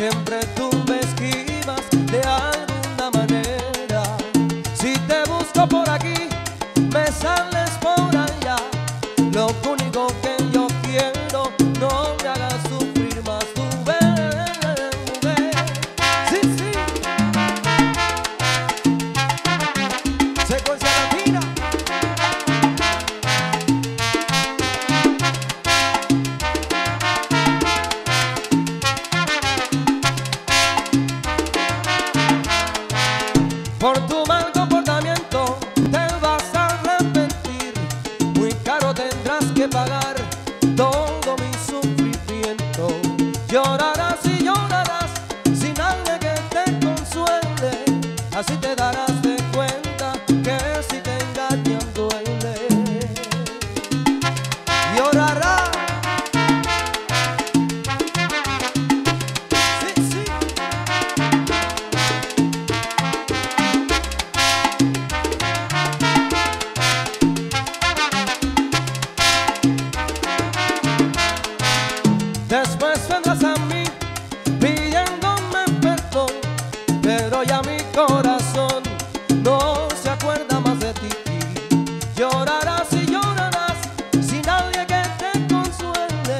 sempre Por tu mal comportamiento te vas a arrepentir. Muy caro tendrás que pagar todo mi sufrimiento. Llorarás y llorarás sin nadie que te consuele. Así te darás Vendrás a mí pidiéndome perdón, pero ya mi corazón no se acuerda más de ti. Llorarás y llorarás sin nadie que te consuele.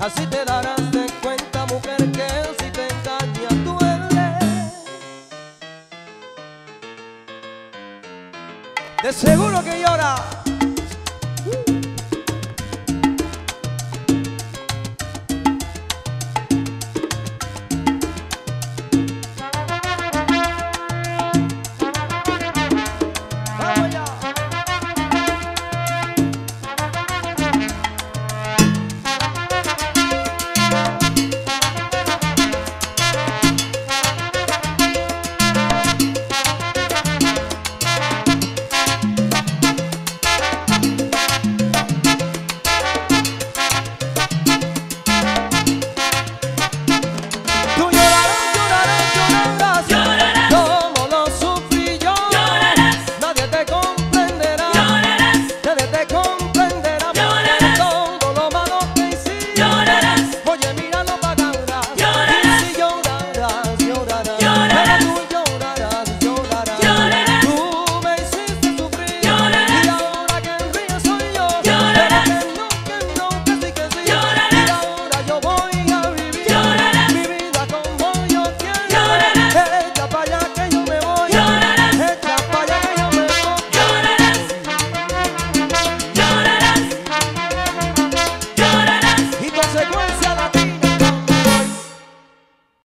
Así te darás de cuenta, mujer, que si te engaña duele. De seguro que llora.